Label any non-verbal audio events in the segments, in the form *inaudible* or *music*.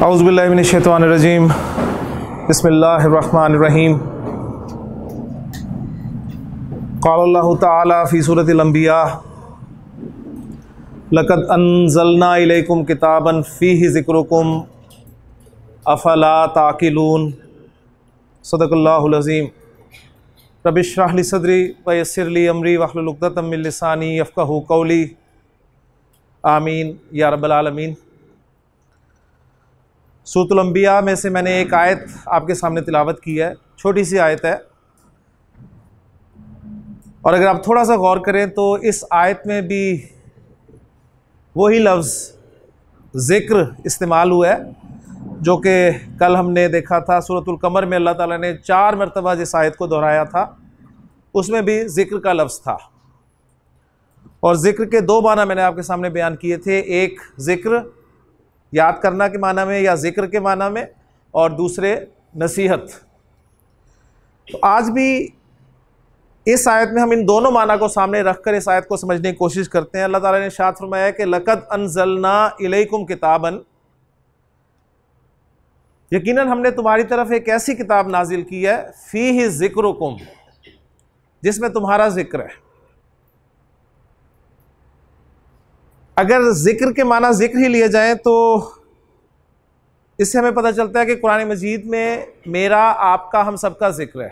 اعوذ باللہ من الشیطان الرجیم۔ بسم اللہ الرحمن الرحیم۔ قال اللہ تعالی فی صورت الانبیاء، لقد انزلنا الیکم کتابا فیہ ذکرکم، افلا تعقلون؟ صدق اللہ العظیم۔ رب اشرح لی صدری ویسر لی امری واحلل عقدۃ من لسانی یفقہوا قولی۔ آمین۔ یا رب العالمین۔ سورت الانبیاء میں سے میں نے ایک آیت آپ کے سامنے تلاوت کی ہے، چھوٹی سی آیت ہے۔ اور اگر آپ تھوڑا سا غور کریں تو اس آیت میں بھی وہی لفظ ذکر استعمال ہوا ہے، جو کہ کل ہم نے دیکھا تھا صورت القمر میں اللہ تعالیٰ نے چار مرتبہ جس آیت کو دہرایا تھا، اس میں بھی ذکر کا لفظ تھا۔ اور ذکر کے دو معنی میں نے آپ کے سامنے بیان کیے تھے، ایک ذکر یاد کرنا کے معنی میں یا ذکر کے معنی میں اور دوسرے نصیحت۔ تو آج بھی اس آیت میں ہم ان دونوں معنی کو سامنے رکھ کر اس آیت کو سمجھنے کی کوشش کرتے ہیں۔ اللہ تعالیٰ نے شاد فرمایا کہ لقد انزلنا الیکم کتابن یقیناً ہم نے تمہاری طرف ایک ایسی کتاب نازل کی ہے فی ہی ذکر جس میں تمہارا ذکر ہے۔ اگر ذکر کے معنی ذکر ہی لیے جائیں تو اس سے ہمیں پتہ چلتا ہے کہ قرآن مجید میں میرا، آپ کا، ہم سب کا ذکر ہے۔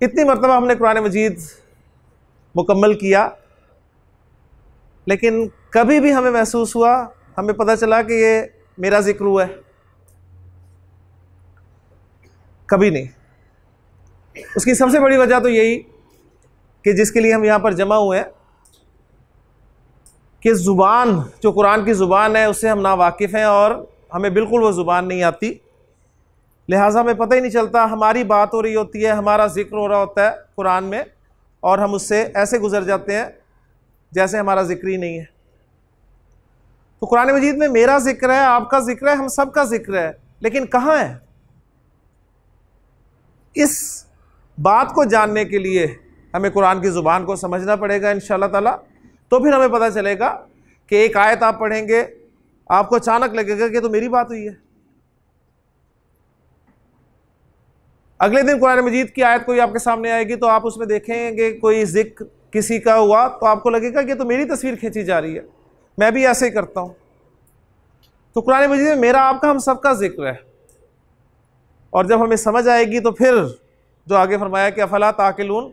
اتنی مرتبہ ہم نے قرآن مجید مکمل کیا، لیکن کبھی بھی ہمیں محسوس ہوا، ہمیں پتہ چلا کہ یہ میرا ذکر ہوا ہے۔ کبھی نہیں۔ اس کی سب سے بڑی وجہ تو یہی کہ جس کے لیے ہم یہاں پر جمع ہوئے ہیں کہ زبان جو قرآن کی زبان ہے اس سے ہم نا واقف ہیں اور ہمیں بالکل وہ زبان نہیں آتی۔ لہٰذا ہمیں پتہ ہی نہیں چلتا، ہماری بات ہو رہی ہوتی ہے، ہمارا ذکر ہو رہا ہوتا ہے قرآن میں اور ہم اس سے ایسے گزر جاتے ہیں جیسے ہمارا ذکر ہی نہیں ہے۔ تو قرآن مجید میں میرا ذکر ہے، آپ کا ذکر ہے، ہم سب کا ذکر ہے، لیکن کہاں ہے؟ اس بات کو جاننے کے لیے ہمیں قرآن کی زبان کو سمجھنا پڑے گا ان شاء اللہ تعالیٰ۔ تو پھر ہمیں پتہ چلے گا کہ ایک آیت آپ پڑھیں گے، آپ کو اچانک لگے گا کہ تو میری بات ہوئی ہے۔ اگلے دن قرآن مجید کی آیت کوئی آپ کے سامنے آئے گی تو آپ اس میں دیکھیں گے کوئی ذکر کسی کا ہوا تو آپ کو لگے گا کہ تو میری تصویر کھینچی جا رہی ہے۔ میں بھی ایسے ہی کرتا ہوں۔ تو قرآن مجید میں میرا، آپ کا، ہم سب کا ذکر ہے۔ اور جب ہمیں سمجھ آئے گی تو پھر جو آگے فرمایا کہ افلا تاکلون،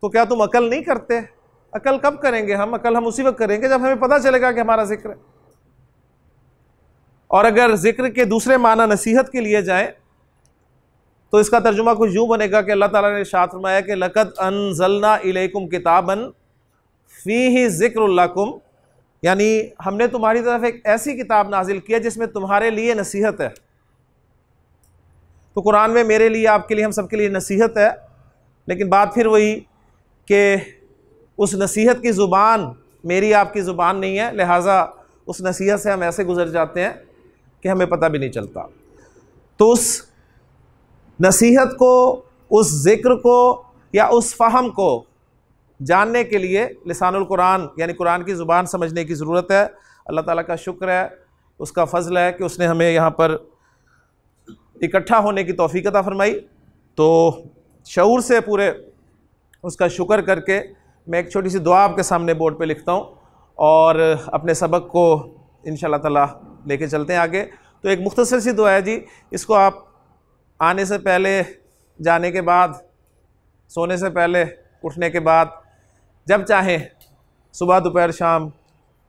تو کیا تم عقل نہیں کرتے؟ عقل کب کریں گے ہم؟ عقل ہم اسی وقت کریں گے جب ہمیں پتہ چلے گا کہ ہمارا ذکر ہے۔ اور اگر ذکر کے دوسرے معنی نصیحت کے لیے جائیں، تو اس کا ترجمہ کچھ یوں بنے گا کہ اللہ تعالیٰ نے شاط فرمایا کہ لقد انزلنا الیکم کتابا فیہ ذکر اللہ یعنی ہم نے تمہاری طرف ایک ایسی کتاب نازل کیا جس میں تمہارے لیے نصیحت ہے۔ تو قرآن میں میرے لیے، آپ کے لیے، ہم سب کے لیے نصیحت ہے، لیکن بات پھر وہی کہ اس نصیحت کی زبان میری آپ کی زبان نہیں ہے، لہٰذا اس نصیحت سے ہم ایسے گزر جاتے ہیں کہ ہمیں پتہ بھی نہیں چلتا۔ تو اس نصیحت کو، اس ذکر کو یا اس فہم کو جاننے کے لیے لسان القرآن یعنی قرآن کی زبان سمجھنے کی ضرورت ہے۔ اللہ تعالیٰ کا شکر ہے، اس کا فضل ہے کہ اس نے ہمیں یہاں پر اکٹھا ہونے کی توفیق عطا فرمائی۔ تو شعور سے پورے اس کا شکر کر کے میں ایک چھوٹی سی دعا آپ کے سامنے بورڈ پہ لکھتا ہوں اور اپنے سبق کو ان شاء اللہ تعالیٰ لے کے چلتے ہیں آگے۔ تو ایک مختصر سی دعا ہے جی اس کو آپ آنے سے پہلے، جانے کے بعد، سونے سے پہلے، اٹھنے کے بعد، جب چاہیں، صبح، دوپہر، شام،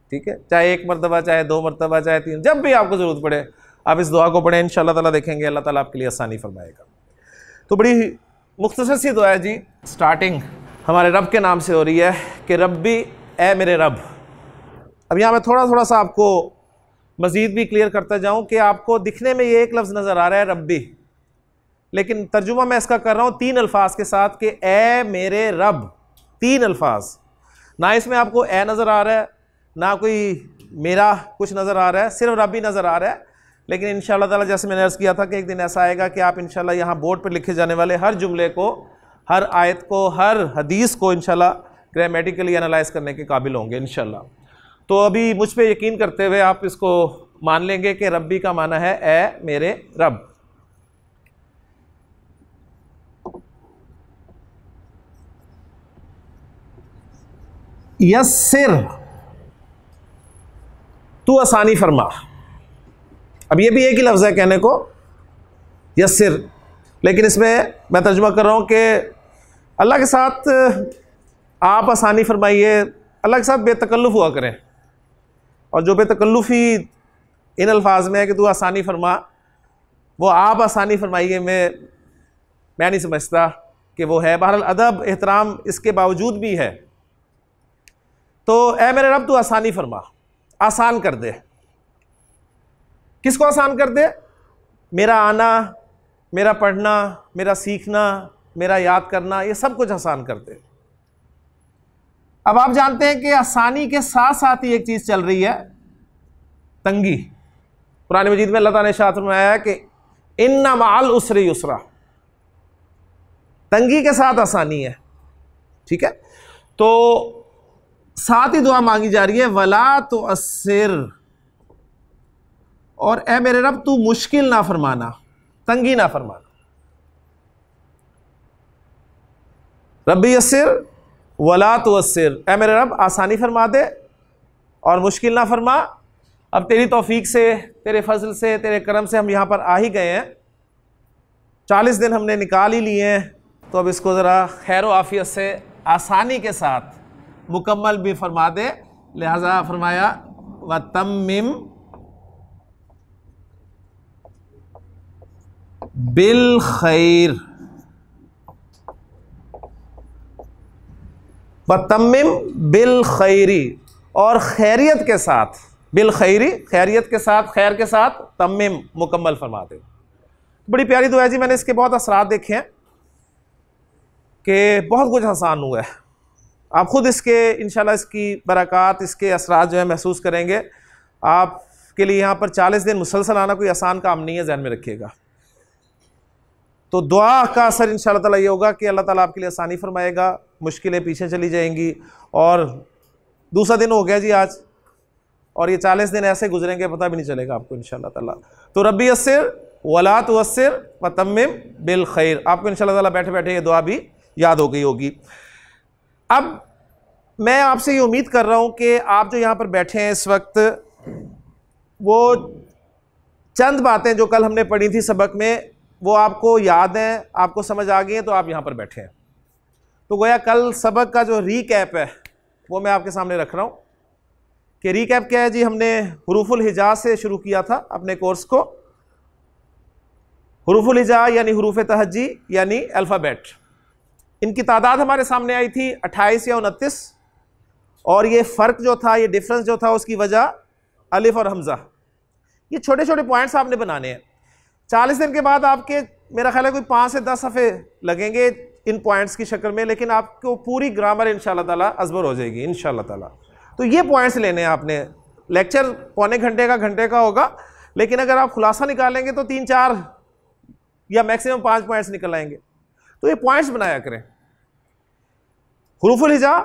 ٹھیک ہے، چاہے ایک مرتبہ، چاہے دو مرتبہ، چاہے تین، جب بھی آپ کو ضرورت پڑے، آپ اس دعا کو پڑھیں ان شاء اللہ تعالیٰ دیکھیں گے، اللہ تعالیٰ آپ کے لیے آسانی فرمائے گا۔ تو بڑی مختصر سی دعا ہے جی سٹارٹنگ ہمارے رب کے نام سے ہو رہی ہے کہ ربی، اے میرے رب۔ اب یہاں میں تھوڑا تھوڑا سا آپ کو مزید بھی کلیئر کرتا جاؤں کہ آپ کو دکھنے میں یہ ایک لفظ نظر آ رہا ہے، ربی۔ لیکن ترجمہ میں اس کا کر رہا ہوں تین الفاظ کے ساتھ کہ اے میرے رب۔ تین الفاظ۔ نہ اس میں آپ کو اے نظر آ رہا ہے، نہ کوئی میرا کچھ نظر آ رہا ہے، صرف رب ہی نظر آ رہا ہے۔ لیکن ان شاء اللہ تعالیٰ جیسے میں نے عرض کیا تھا کہ ایک دن ایسا آئے گا کہ آپ انشاءاللہ یہاں بورڈ پہ لکھے جانے والے ہر جملے کو ہر آیت کو، ہر حدیث کو انشاءاللہ گرامیٹیکلی انالائز کرنے کے قابل ہوں گے انشاءاللہ۔ تو ابھی مجھ پہ یقین کرتے ہوئے آپ اس کو مان لیں گے کہ ربی کا معنی ہے اے میرے رب۔ یسر، تو آسانی فرما۔ اب یہ بھی ایک ہی لفظ ہے کہنے کو، یسر۔ لیکن اس میں میں ترجمہ کر رہا ہوں کہ اللہ کے ساتھ آپ آسانی فرمائیے، اللہ کے ساتھ بے تکلف ہوا کریں۔ اور جو بے تکلف ہی ان الفاظ میں ہے کہ تو آسانی فرما، وہ آپ آسانی فرمائیے، میں میں نہیں سمجھتا کہ وہ ہے۔ بہرحال ادب، احترام اس کے باوجود بھی ہے۔ تو اے میرے رب، تو آسانی فرما، آسان کر دے۔ کس کو آسان کر دے؟ میرا آنا، میرا پڑھنا، میرا سیکھنا میرا یاد کرنا، یہ سب کچھ آسان کر دے اب آپ جانتے ہیں کہ آسانی کے ساتھ ساتھ ہی ایک چیز چل رہی ہے، تنگی۔ پرانی مجید میں اللہ تعالیٰ نے شاطر میں آیا کہ ان مال اسری اسرا تنگی کے ساتھ آسانی ہے۔ ٹھیک ہے؟ تو ساتھ ہی دعا مانگی جا رہی ہے، ولا تو اسر اور اے میرے رب، تو مشکل نہ فرمانا تنگی نہ فرمانا ربی اسر ولا تو اسر اے میرے رب، آسانی فرما دے اور مشکل نہ فرما۔ اب تیری توفیق سے، تیرے فضل سے، تیرے کرم سے ہم یہاں پر آ ہی گئے ہیں۔ چالیس دن ہم نے نکال ہی لیے ہیں۔ تو اب اس کو ذرا خیر و عافیت سے آسانی کے ساتھ مکمل بھی فرما دے۔ لہذا فرمایا و تمم بالخیر و تمم بالخیری اور خیریت کے ساتھ بالخیری خیریت کے ساتھ، خیر کے ساتھ تمم مکمل فرما دے بڑی پیاری دعا جی میں نے اس کے بہت اثرات دیکھے ہیں کہ بہت کچھ آسان ہوا ہے۔ آپ خود اس کے، انشاءاللہ اس کی برکات، اس کے اثرات جو ہے محسوس کریں گے۔ آپ کے لیے یہاں پر چالیس دن مسلسل آنا کوئی آسان کام نہیں ہے، ذہن میں رکھیے گا۔ تو دعا کا اثر ان شاء اللہ تعالیٰ یہ ہوگا کہ اللہ تعالیٰ آپ کے لیے آسانی فرمائے گا۔ مشکلیں پیچھے چلی جائیں گی اور دوسرا دن ہو گیا جی آج اور یہ چالیس دن ایسے گزریں گے، پتہ بھی نہیں چلے گا آپ کو ان شاء اللہ تعالیٰ۔ تو ربی اسر ولاۃ وسر و تمم بالخیر۔ آپ کو ان شاء اللہ تعالیٰ بیٹھے بیٹھے یہ دعا بھی یاد ہو گئی ہوگی۔ اب میں آپ سے یہ امید کر رہا ہوں کہ آپ جو یہاں پر بیٹھے ہیں اس وقت، وہ چند باتیں جو کل ہم نے پڑھی تھی سبق میں، وہ آپ کو یاد ہیں، آپ کو سمجھ آ گئی ہیں، تو آپ یہاں پر بیٹھے ہیں۔ تو گویا کل سبق کا جو ری کیپ ہے، وہ میں آپ کے سامنے رکھ رہا ہوں کہ ری کیپ کیا ہے جی ہم نے حروف الحجاز سے شروع کیا تھا اپنے کورس کو۔ حروف الحجا یعنی حروف تہجی یعنی الفابیٹ۔ ان کی تعداد ہمارے سامنے آئی تھی اٹھائیس یا انتیس، اور یہ فرق جو تھا، یہ ڈفرنس جو تھا، اس کی وجہ الف اور حمزہ۔ یہ چھوٹے چھوٹے پوائنٹس آپ نے بنانے ہیں۔ چالیس دن کے بعد آپ کے، میرا خیال ہے کوئی پانچ سے دس صفحے لگیں گے۔ ان پوائنٹس کی شکل میں، لیکن آپ کو پوری گرامر ان شاء اللہ تعالیٰ ازبر ہو جائے گی، ان شاء اللہ تعالیٰ۔ تو یہ پوائنٹس لینے ہیں آپ نے۔ لیکچر پونے گھنٹے کا گھنٹے کا ہوگا، لیکن اگر آپ خلاصہ نکالیں گے تو تین چار یا میکسیمم پانچ پوائنٹس نکل آئیں گے۔ تو یہ پوائنٹس بنایا کریں۔ حروف الحجا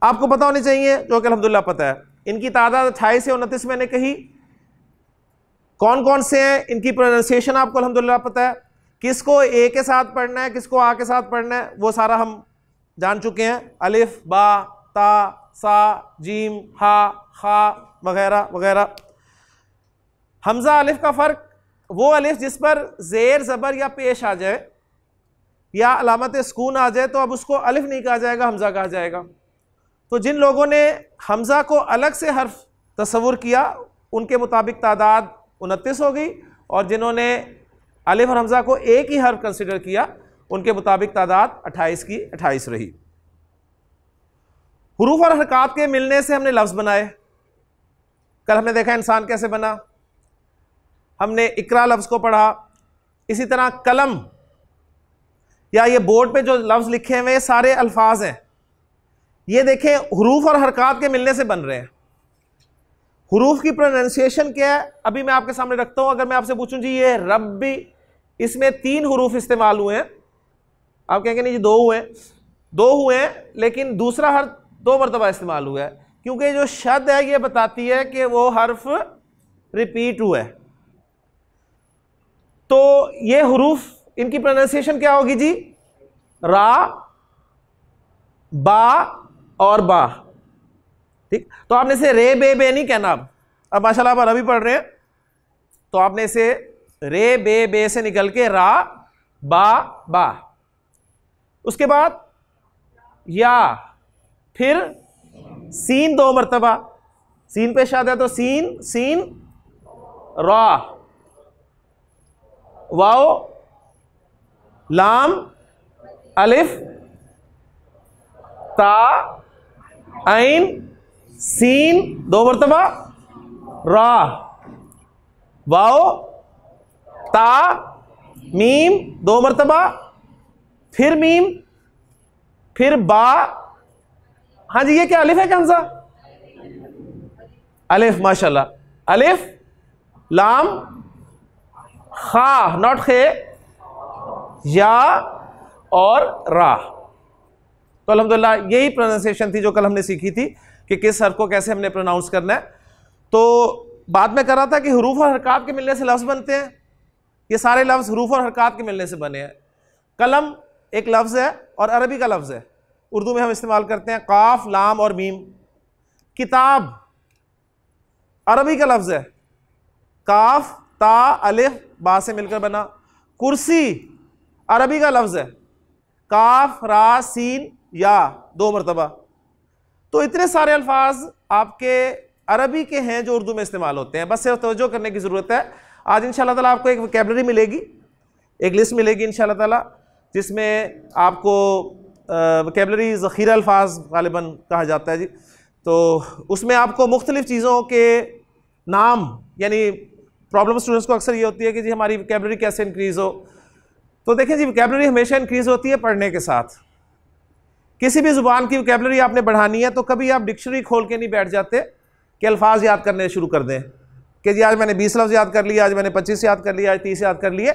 آپ کو پتہ ہونی چاہیے، جو کہ الحمدللہ پتہ ہے۔ ان کی تعداد اٹھائیس سے انتیس میں نے کہی۔ کون کون سے ہیں؟ ان کی پروننسیشن آپ کو الحمدللہ پتہ ہے۔ کس کو اے کے ساتھ پڑھنا ہے، کس کو آ کے ساتھ پڑھنا ہے، وہ سارا ہم جان چکے ہیں۔ الف، با، تا، سا، جیم، ہا، خا، وغیرہ وغیرہ۔ حمزہ الف کا فرق، وہ الف جس پر زیر، زبر یا پیش آ جائے یا علامت سکون آ جائے، تو اب اس کو الف نہیں کہا جائے گا، حمزہ کہا جائے گا۔ تو جن لوگوں نے حمزہ کو الگ سے حرف تصور کیا، ان کے مطابق تعداد انتیس ہو گئی اور جنہوں نے الف اور حمزہ کو ایک ہی حرف کنسیڈر کیا، ان کے مطابق تعداد اٹھائیس کی اٹھائیس رہی۔ حروف اور حرکات کے ملنے سے ہم نے لفظ بنائے۔ کل ہم نے دیکھا انسان کیسے بنا۔ ہم نے اقرا لفظ کو پڑھا۔ اسی طرح قلم۔ یا یہ بورڈ پہ جو لفظ لکھے ہوئے سارے الفاظ ہیں۔ یہ دیکھیں، حروف اور حرکات کے ملنے سے بن رہے ہیں۔ حروف کی پروننسیشن کیا ہے؟ ابھی میں آپ کے سامنے رکھتا ہوں، اگر میں آپ سے پوچھوں جی یہ ربی اس میں تین حروف استعمال ہوئے ہیں۔ آپ کہیں گے نہیں جی دو ہوئے۔ ہیں دو ہوئے ہیں، لیکن دوسرا حرف دو مرتبہ استعمال ہوا ہے کیونکہ جو شد ہے، یہ بتاتی ہے کہ وہ حرف ریپیٹ ہوا ہے تو یہ حروف، ان کی پروننسیشن کیا ہوگی جی؟ را، با اور با۔ ٹھیک؟ تو آپ نے اسے رے، بے بے نہیں کہنا۔ اب اب ماشاء اللہ آپ ابھی پڑھ رہے ہیں۔ تو آپ نے اسے رے بے بے سے نکل کے را با با۔ اس کے بعد یا، پھر سین دو مرتبہ۔ سین پیش آتا ہے تو سین سین را۔ واؤ لام، الف، تا، عین، سین، دو مرتبہ را۔ واؤ تا، میم، دو مرتبہ، پھر میم، پھر با۔ ہاں جی یہ کیا الف ہے کون سا الف ماشاء اللہ الف، لام، خا، ناٹ خے، یا اور را۔ تو الحمدللہ، یہی پروننسیشن تھی جو کل ہم نے سیکھی تھی کہ کس حرف کو کیسے ہم نے پروناؤنس کرنا ہے۔ تو بعد میں کر رہا تھا کہ حروف اور حرکات کے ملنے سے لفظ بنتے ہیں۔ یہ سارے لفظ حروف اور حرکات کے ملنے سے بنے ہیں۔ قلم ایک لفظ ہے اور عربی کا لفظ ہے۔ اردو میں ہم استعمال کرتے ہیں قاف، لام اور میم۔ کتاب عربی کا لفظ ہے۔ کاف تا، الف، با سے مل کر بنا۔ کرسی عربی کا لفظ ہے۔ کاف را، سین، یا، دو مرتبہ۔ تو اتنے سارے الفاظ آپ کے عربی کے ہیں جو اردو میں استعمال ہوتے ہیں۔ بس صرف توجہ کرنے کی ضرورت ہے۔ آج ان شاء اللہ تعالیٰ آپ کو ایک ویکیبلری ملے گی، ایک لسٹ ملے گی ان شاء اللہ تعالیٰ، جس میں آپ کو ویکیبلری ذخیرہ الفاظ غالباً کہا جاتا ہے جی۔ تو اس میں آپ کو مختلف چیزوں کے نام یعنی پرابلم اسٹوڈنٹس کو اکثر یہ ہوتی ہے کہ جی ہماری ویکیبلری کیسے انکریز ہو۔ تو دیکھیں جی ویکیبلری ہمیشہ انکریز ہوتی ہے پڑھنے کے ساتھ۔ کسی بھی زبان کی ویکیبلری آپ نے بڑھانی ہے تو کبھی آپ ڈکشنری کھول کے نہیں بیٹھ جاتے کہ الفاظ یاد کرنے شروع کر دیں۔ کہ جی آج میں نے بیس لفظ یاد کر لیا آج میں نے پچیس یاد کر لیا آج تیس یاد کر لیے۔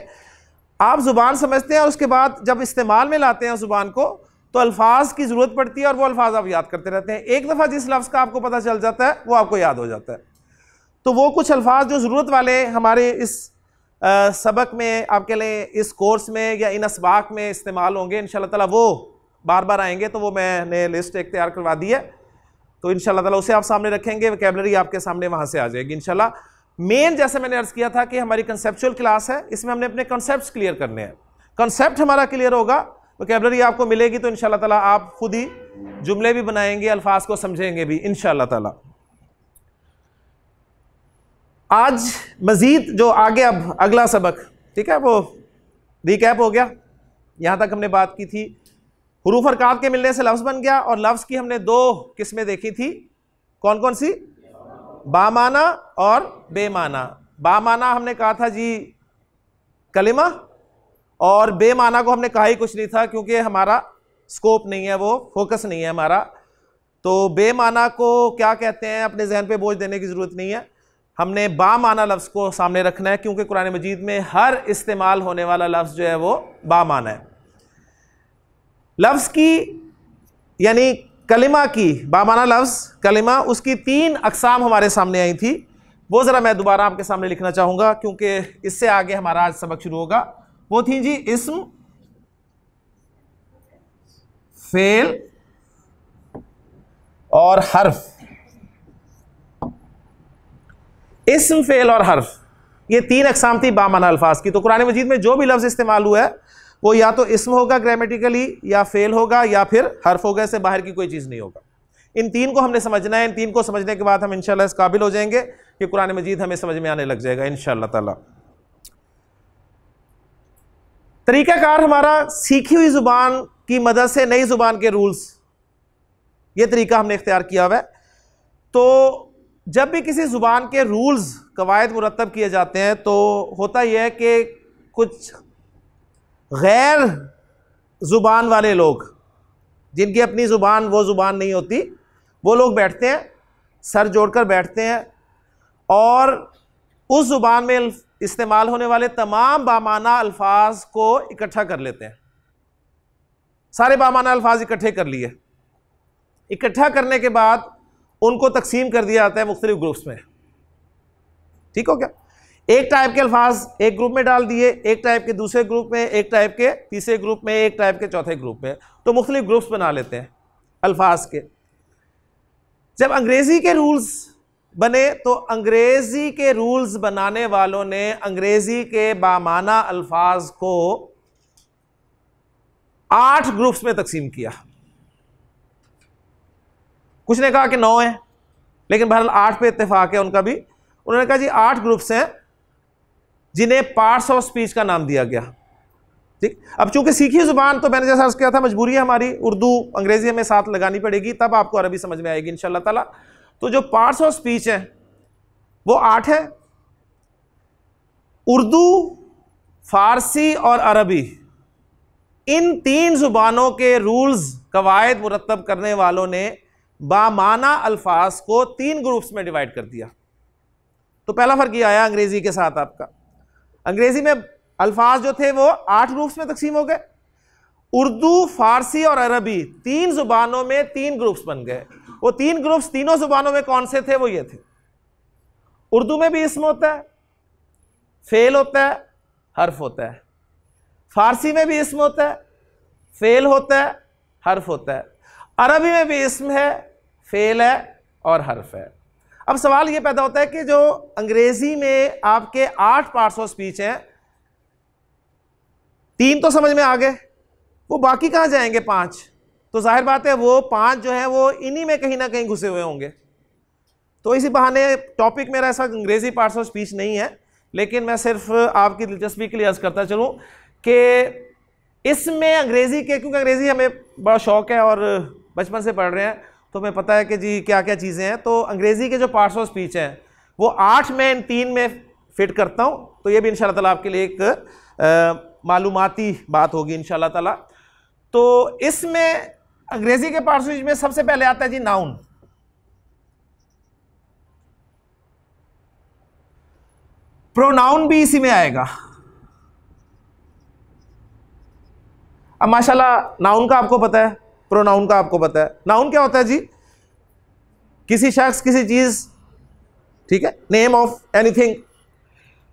آپ زبان سمجھتے ہیں اور اس کے بعد جب استعمال میں لاتے ہیں زبان کو، تو الفاظ کی ضرورت پڑتی ہے اور وہ الفاظ آپ یاد کرتے رہتے ہیں۔ ایک دفعہ جس لفظ کا آپ کو پتہ چل جاتا ہے، وہ آپ کو یاد ہو جاتا ہے۔ تو وہ کچھ الفاظ جو ضرورت والے ہمارے اس سبق میں آپ کے لیں اس کورس میں یا ان اسباق میں استعمال ہوں گے ان شاء اللہ تعالیٰ وہ بار بار آئیں گے، تو وہ میں نے لسٹ ایک تیار کروا دی ہے۔ تو ان شاء اللہ تعالیٰ اسے آپ سامنے رکھیں گے، ویکیبلری آپ کے سامنے وہاں سے آ جائے گی ان شاء اللہ مین جیسے میں نے عرض کیا تھا کہ ہماری کنسیپچول کلاس ہے، اس میں ہم نے اپنے کنسیپٹس کلیئر کرنے ہیں۔ کنسیپٹ ہمارا کلیئر ہوگا ویکیبلری آپ کو ملے گی تو ان شاء اللہ تعالیٰ آپ خود ہی جملے بھی بنائیں گے، الفاظ کو سمجھیں گے بھی ان شاء اللہ تعالیٰ۔ آج مزید جو آگے اب اگلا سبق، ٹھیک ہے، وہ ریکیپ ہو گیا۔ یہاں تک ہم نے بات کی تھی، حروف ارکات کے ملنے سے لفظ بن گیا اور لفظ کی ہم نے دو قسمیں دیکھی تھی۔ کون کون سی؟ با معنی اور بے معنی با معنی ہم نے کہا تھا جی کلمہ، اور بے معنی کو ہم نے کہا ہی کچھ نہیں تھا کیونکہ ہمارا سکوپ نہیں ہے، وہ فوکس نہیں ہے ہمارا۔ تو بے معنی کو کیا کہتے ہیں؟ اپنے ذہن پہ بوجھ دینے کی ضرورت نہیں ہے۔ ہم نے با لفظ کو سامنے رکھنا ہے کیونکہ قرآن مجید میں ہر استعمال ہونے والا لفظ جو ہے وہ با ہے۔ لفظ کی یعنی کلمہ کی بامانہ لفظ، کلمہ اس کی تین اقسام ہمارے سامنے آئی تھی۔ وہ ذرا میں دوبارہ آپ کے سامنے لکھنا چاہوں گا، کیونکہ اس سے آگے ہمارا آج سبق شروع ہوگا۔ وہ تھی جی اسم فیل اور حرف۔ اسم فیل اور حرف، یہ تین اقسام تھی بامانہ الفاظ کی۔ تو قرآن مجید میں جو بھی لفظ استعمال ہوا ہے وہ یا تو اسم ہوگا گرامیٹیکلی یا فیل ہوگا یا پھر حرف ہوگا سے باہر کی کوئی چیز نہیں ہوگا۔ ان تین کو ہم نے سمجھنا ہے، ان تین کو سمجھنے کے بعد ہم انشاءاللہ اس قابل ہو جائیں گے کہ قرآن مجید ہمیں سمجھ میں آنے لگ جائے گا، انشاءاللہ تعالی۔ طریقہ کار ہمارا سیکھی ہوئی زبان کی مدد سے نئی زبان کے رولز یہ طریقہ ہم نے اختیار کیا ہوا ہے۔ تو جب بھی کسی زبان کے رولز قواعد مرتب کیے جاتے ہیں تو ہوتا یہ ہے کہ کچھ غیر زبان والے لوگ، جن کی اپنی زبان وہ زبان نہیں ہوتی، وہ لوگ بیٹھتے ہیں، سر جوڑ کر بیٹھتے ہیں، اور اس زبان میں استعمال ہونے والے تمام بامانہ الفاظ کو اکٹھا کر لیتے ہیں۔ سارے بامانہ الفاظ اکٹھے کر لیے۔ اکٹھا کرنے کے بعد ان کو تقسیم کر دیا جاتا ہے مختلف گروپس میں۔ ٹھیک ہو کیا ایک ٹائپ کے الفاظ ایک گروپ میں ڈال دیے، ایک ٹائپ کے دوسرے گروپ میں، ایک ٹائپ کے تیسرے گروپ میں، ایک ٹائپ کے چوتھے گروپ میں۔ تو مختلف گروپس بنا لیتے ہیں الفاظ کے۔ جب انگریزی کے رولز بنے تو انگریزی کے رولز بنانے والوں نے انگریزی کے بامانہ الفاظ کو آٹھ گروپس میں تقسیم کیا۔ کچھ نے کہا کہ نو ہے لیکن بہرحال آٹھ پہ اتفاق ہے، ان کا بھی۔ انہوں نے کہا جی آٹھ گروپس ہیں جنہیں پارٹس آف اسپیچ کا نام دیا گیا۔ ٹھیک؟ اب چونکہ سیکھی زبان تو میں نے جیسا کیا تھا، مجبوری ہے ہماری، اردو، انگریزی ہمیں ساتھ لگانی پڑے گی، تب آپ کو عربی سمجھ میں آئے گی ان شاء اللہ تعالیٰ۔ تو جو پارٹس آف اسپیچ ہیں، وہ آٹھ ہے اردو، فارسی اور عربی، ان تین زبانوں کے رولز قواعد مرتب کرنے والوں نے بامانہ الفاظ کو تین گروپس میں ڈیوائڈ کر دیا۔ تو پہلا فرق یہ آیا، انگریزی کے ساتھ آپ کا۔ انگریزی میں الفاظ جو تھے وہ آٹھ گروپس میں تقسیم ہو گئے۔ اردو، فارسی اور عربی تین زبانوں میں تین گروپس بن گئے۔ وہ تین گروپس تینوں زبانوں میں کون سے تھے؟ وہ یہ تھے۔ اردو میں بھی اسم ہوتا ہے فیل ہوتا ہے، حرف ہوتا ہے۔ فارسی میں بھی اسم ہوتا ہے فیل ہوتا ہے، حرف ہوتا ہے۔ عربی میں بھی اسم ہے فیل ہے اور حرف ہے۔ اب سوال یہ پیدا ہوتا ہے کہ جو انگریزی میں آپ کے آٹھ پارٹس آف اسپیچ ہیں، تین تو سمجھ میں آگے وہ باقی کہاں جائیں گے پانچ؟ تو ظاہر بات ہے، وہ پانچ جو ہیں، وہ انہی میں کہیں نہ کہیں گھسے ہوئے ہوں گے۔ تو اسی بہانے ٹاپک میرا ایسا انگریزی پارٹس آف اسپیچ نہیں ہے، لیکن میں صرف آپ کی دلچسپی کے لیے عرض کرتا چلوں کہ اس میں انگریزی کے، کیونکہ انگریزی ہمیں بڑا شوق ہے اور بچپن سے پڑھ رہے ہیں تو پتہ ہے کہ جی کیا کیا چیزیں ہیں۔ تو انگریزی کے جو پارٹس آف اسپیچ ہیں، وہ آٹھ میں ان تین میں فٹ کرتا ہوں۔ تو یہ بھی ان شاء اللہ تعالیٰ آپ کے لیے ایک معلوماتی بات ہوگی ان شاء اللہ تعالیٰ۔ تو اس میں انگریزی کے پارٹس میں سب سے پہلے آتا ہے جی ناؤن پروناؤن بھی اسی میں آئے گا۔ اب ماشاء اللہ ناؤن کا آپ کو پتا ہے۔ پروناؤن کا آپ کو پتا ہے۔ ناؤن کیا ہوتا ہے جی؟ کسی شخص، کسی چیز، ٹھیک ہے؟ Name of anything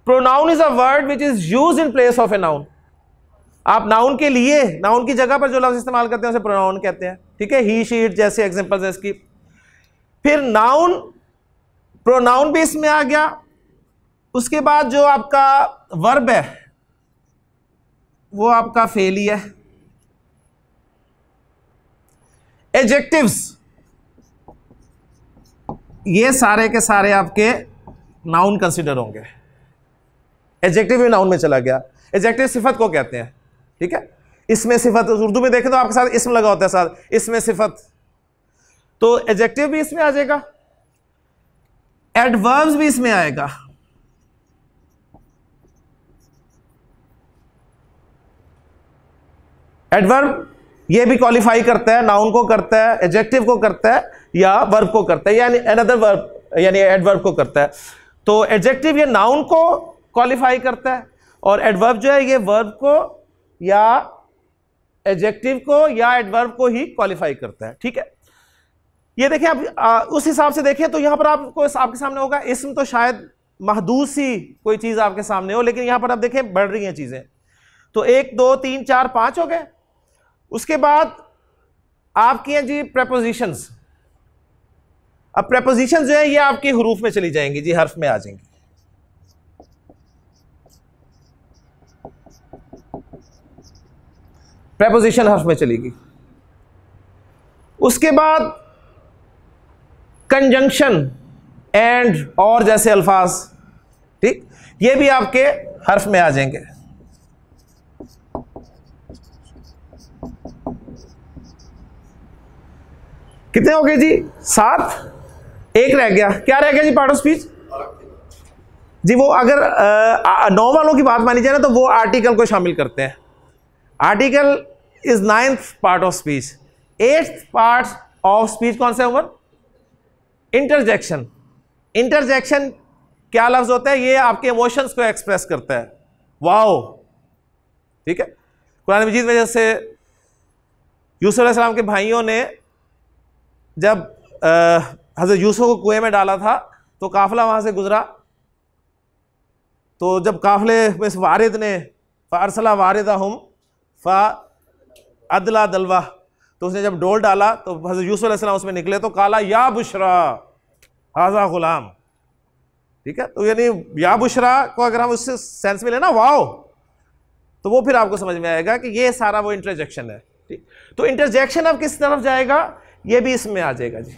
pronoun is a word which is used in place of a noun آپ ناؤن کے لیے ناؤن کی جگہ پر جو لفظ استعمال کرتے ہیں، اسے پروناؤن کہتے ہیں۔ ٹھیک ہے؟ ہی شیٹ جیسے ایگزامپل اس کی۔ پھر ناؤن پروناؤن بھی اس میں آ گیا۔ اس کے بعد جو آپ کا ورب ہے، وہ آپ کا فیلی ہے۔ ایجیکٹوز یہ سارے کے سارے آپ کے ناؤن کنسیڈر ہوں گے. ایجیکٹو بھی ناؤن میں چلا گیا. ایجیکٹو صفت کو کہتے ہیں. ٹھیک ہے؟ اس میں صفت اردو میں دیکھیں تو آپ کے ساتھ اسم لگا ہوتا ہے ساتھ. اس میں صفت. تو ایجیکٹو بھی اس میں آ جائے گا. ایڈوربز بھی اس میں آئے گا. ایڈورب یہ بھی کوالیفائی کرتا ہے ناؤن کو کرتا ہے ایجیکٹو کو کرتا ہے یا ورب کو کرتا ہے یعنی اندر ورب یعنی ایڈورب کو کرتا ہے. تو ایڈجیکٹو یہ ناؤن کو کوالیفائی کرتا ہے اور ایڈورب جو ہے یہ ورب کو یا ایجیکٹو کو یا ایڈورب کو ہی کوالیفائی کرتا ہے. ٹھیک ہے؟ یہ دیکھیں آپ اس حساب سے دیکھیں تو یہاں پر آپ کو آپ کے سامنے ہوگا اسم تو شاید محدود سی کوئی چیز آپ کے سامنے ہو، لیکن یہاں پر آپ دیکھیں بڑھ رہی ہیں چیزیں. تو ایک، دو، تین، چار، پانچ ہو گئے؟ اس کے بعد آپ کی ہیں جی پریپوزیشنز اب پریپوزیشن جو ہیں یہ آپ کی حروف میں چلی جائیں گی جی حرف میں آ جائیں گی۔ پریپوزیشن حرف میں چلے گی اس کے بعد کنجنکشن اینڈ اور جیسے الفاظ، ٹھیک؟ یہ بھی آپ کے حرف میں آ جائیں گے۔ کتنے ہو گئے جی؟ سات؟ ایک رہ گیا۔ کیا رہ گیا جی پارٹ آف اسپیچ جی وہ اگر نو والوں کی بات مانی جائے نا تو وہ آرٹیکل کو شامل کرتے ہیں۔ Article is ninth part of speech eighth part of speech کون سے عمر؟ انٹرجیکشن انٹرجیکشن کیا لفظ ہوتا ہے؟ یہ آپ کے ایموشنس کو ایکسپریس کرتا ہے۔ واؤ ٹھیک ہے؟ قرآن مجید وجہ سے یوسف علیہ السلام کے بھائیوں نے جب حضرت یوسف کو کنویں میں ڈالا تھا تو قافلہ وہاں سے گزرا۔ تو جب قافلے میں وارد نے فارسلہ واردہ ہم فا ادلا دلوا تو اس نے جب ڈول ڈالا تو حضرت یوسف علیہ السلام اس میں نکلے تو کالا، یا بشرا حاضہ غلام۔ ٹھیک ہے؟ تو یعنی یا بشرا کو اگر ہم اس سے سینس میں لینا واؤ۔ تو وہ پھر آپ کو سمجھ میں آئے گا کہ یہ سارا وہ انٹرجیکشن ہے۔ ٹھیک؟ تو انٹرجیکشن اب کس طرف جائے گا؟ یہ بھی اس میں آ جائے گا جی۔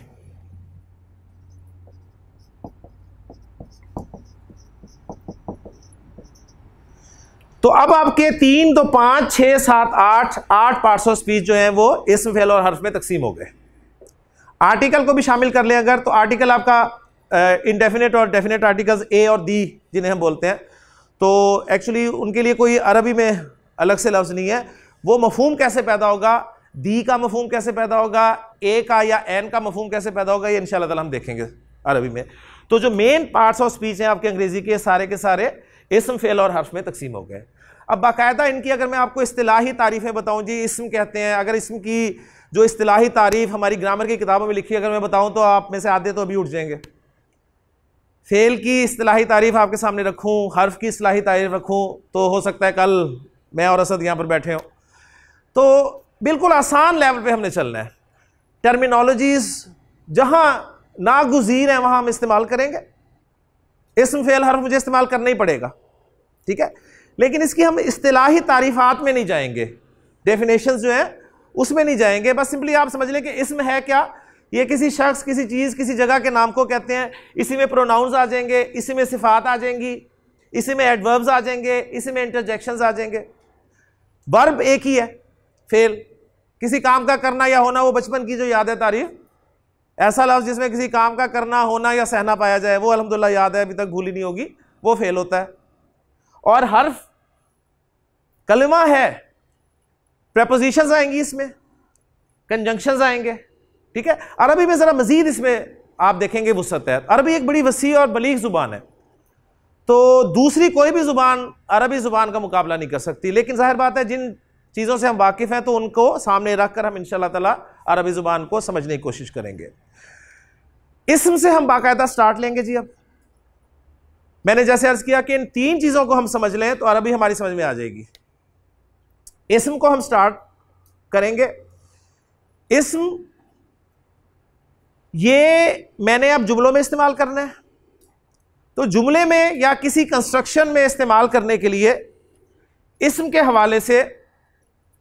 تو اب آپ کے تین تو پانچ چھ سات آٹھ آٹھ پارٹس آف اسپیچ جو ہیں وہ اسم فیل اور حرف میں تقسیم ہو گئے۔ آرٹیکل کو بھی شامل کر لیں اگر، تو آرٹیکل آپ کا انڈیفینٹ اور ڈیفینیٹ آرٹیکلز اے اور دی جنہیں ہم بولتے ہیں۔ تو ایکچولی ان کے لیے کوئی عربی میں الگ سے لفظ نہیں ہے۔ وہ مفہوم کیسے پیدا ہوگا؟ دی کا مفہوم کیسے پیدا ہوگا؟ اے کا یا این کا مفہوم کیسے پیدا ہوگا؟ یہ ان شاء اللہ تعالیٰ ہم دیکھیں گے عربی میں۔ تو جو مین پارٹس آف اسپیچ ہیں آپ کے انگریزی کے، سارے کے سارے اسم، فعل اور حرف میں تقسیم ہو گئے۔ اب باقاعدہ ان کی اگر میں آپ کو اصطلاحی تعریفیں بتاؤں جی اسم کہتے ہیں، اگر اسم کی جو اصطلاحی تعریف ہماری گرامر کی کتابوں میں لکھی، اگر میں بتاؤں تو آپ میں سے آدھے تو ابھی اٹھ جائیں گے۔ فیل کی اصطلاحی تعریف آپ کے سامنے رکھوں، حرف کی اصطلاحی تعریف رکھوں تو ہو سکتا ہے کل میں اور اسد یہاں پر بیٹھے ہوں۔ تو بالکل آسان لیول پہ ہم نے چلنا ہے۔ ٹرمینالوجیز جہاں ناگزیر ہیں وہاں ہم استعمال کریں گے۔ اسم فیل حرف مجھے استعمال کرنا ہی پڑے گا۔ ٹھیک ہے؟ لیکن اس کی ہم اصطلاحی تعریفات میں نہیں جائیں گے۔ ڈیفینیشنز جو ہیں اس میں نہیں جائیں گے۔ بس سمپلی آپ سمجھ لیں کہ اسم ہے کیا؟ یہ کسی شخص، کسی چیز، کسی جگہ کے نام کو کہتے ہیں۔ اسی میں پروناؤنز آ جائیں گے، اسی میں صفات آ جائیں گی۔ اسی میں ایڈوربز آ جائیں گے، اسی میں انٹرجیکشنز آ جائیں گے۔ ورب ایک ہی ہے فیل کسی کام کا کرنا یا ہونا، وہ بچپن کی جو یاد ہے تعریف ایسا لفظ جس میں کسی کام کا کرنا، ہونا یا سہنا پایا جائے، وہ الحمدللہ یاد ہے، ابھی تک بھولی نہیں ہوگی، وہ فیل ہوتا ہے۔ اور حرف، کلمہ ہے پریپوزیشنز آئیں گی اس میں کنجنکشنز آئیں گے، ٹھیک ہے؟ عربی میں ذرا مزید اس میں آپ دیکھیں گے وسعت ہے۔ عربی ایک بڑی وسیع اور بلیغ زبان ہے۔ تو دوسری کوئی بھی زبان عربی زبان کا مقابلہ نہیں کر سکتی، لیکن ظاہر بات ہے جن چیزوں سے ہم واقف ہیں تو ان کو سامنے رکھ کر ہم ان شاء اللہ تعالیٰ عربی زبان کو سمجھنے کی کوشش کریں گے۔ اسم سے ہم باقاعدہ سٹارٹ لیں گے جی اب۔ میں نے جیسے عرض کیا کہ ان تین چیزوں کو ہم سمجھ لیں تو عربی ہماری سمجھ میں آ جائے گی۔ اسم کو ہم سٹارٹ کریں گے۔ اسم، یہ میں نے اب جملوں میں استعمال کرنا ہے۔ تو جملے میں یا کسی کنسٹرکشن میں استعمال کرنے کے لیے اسم کے حوالے سے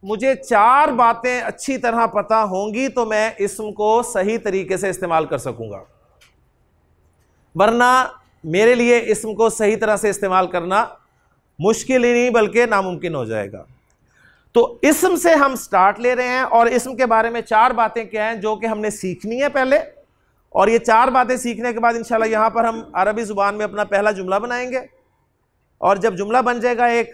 مجھے چار باتیں اچھی طرح پتہ ہوں گی تو میں اسم کو صحیح طریقے سے استعمال کر سکوں گا۔ ورنہ میرے لیے اسم کو صحیح طرح سے استعمال کرنا مشکل ہی نہیں بلکہ ناممکن ہو جائے گا۔ تو اسم سے ہم سٹارٹ لے رہے ہیں اور اسم کے بارے میں چار باتیں کیا ہیں جو کہ ہم نے سیکھنی ہے پہلے۔ اور یہ چار باتیں سیکھنے کے بعد انشاءاللہ یہاں پر ہم عربی زبان میں اپنا پہلا جملہ بنائیں گے۔ اور جب جملہ بن جائے گا ایک